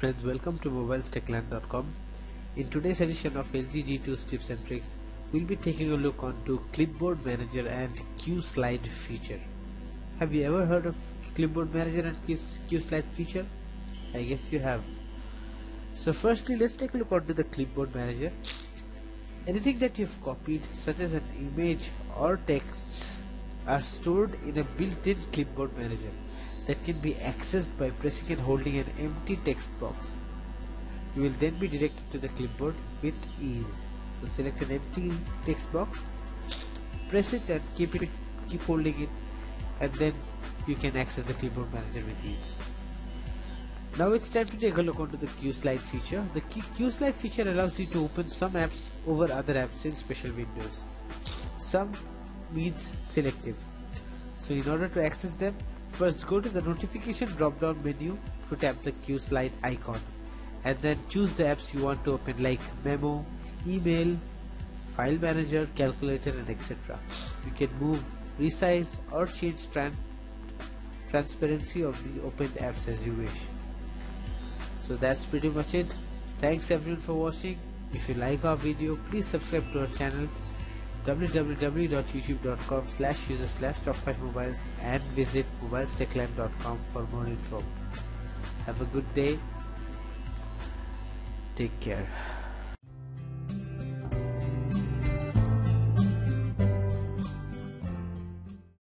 friends, welcome to mobilestechland.com. In today's edition of LG G2's tips and tricks, we'll be taking a look onto Clipboard Manager and Q-Slide feature. Have you ever heard of Clipboard Manager and Q-Slide feature? I guess you have. So firstly, let's take a look onto the Clipboard Manager. Anything that you've copied, such as an image or texts, are stored in a built-in Clipboard Manager that can be accessed by pressing and holding an empty text box. You will then be directed to the clipboard with ease. So select an empty text box, press it and keep it keep holding it and then you can access the clipboard manager with ease. Now it's time to take a look onto the Q-Slide feature. The Q-Slide feature allows you to open some apps over other apps in special windows. Some means selective. So in order to access them, First go to the notification drop down menu to tap the Q slide icon and then choose the apps you want to open like memo, email, file manager, calculator and etc. You can move, resize or change tran transparency of the opened apps as you wish. So that's pretty much it. Thanks everyone for watching. If you like our video, please subscribe to our channel www.youtube.com slash user slash top 5 mobiles and visit mobilestechland.com for more info. Have a good day. Take care.